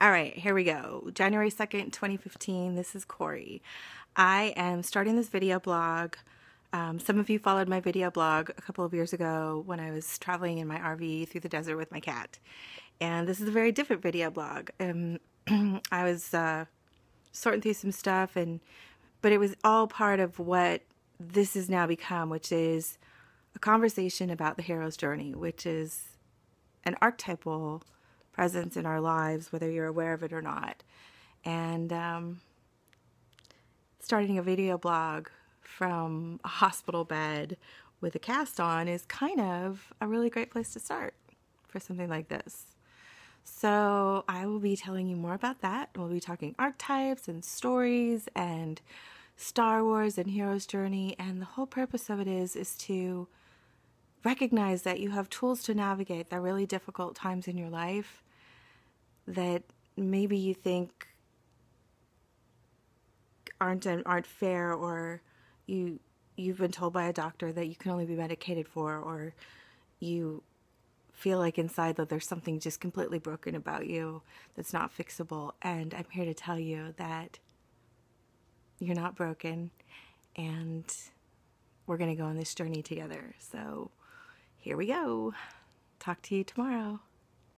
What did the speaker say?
All right, here we go. January 2nd, 2015. This is Corey. I am starting this video blog. Um, some of you followed my video blog a couple of years ago when I was traveling in my RV through the desert with my cat. And this is a very different video blog. Um, I was uh, sorting through some stuff, and but it was all part of what this has now become, which is a conversation about the hero's journey, which is an archetypal presence in our lives, whether you're aware of it or not. And um, starting a video blog from a hospital bed with a cast on is kind of a really great place to start for something like this. So, I will be telling you more about that. We'll be talking archetypes and stories and Star Wars and Hero's Journey. And the whole purpose of it is, is to recognize that you have tools to navigate the really difficult times in your life that maybe you think aren't aren't fair or you you've been told by a doctor that you can only be medicated for or you feel like inside that there's something just completely broken about you that's not fixable and I'm here to tell you that you're not broken and we're going to go on this journey together. So here we go. Talk to you tomorrow.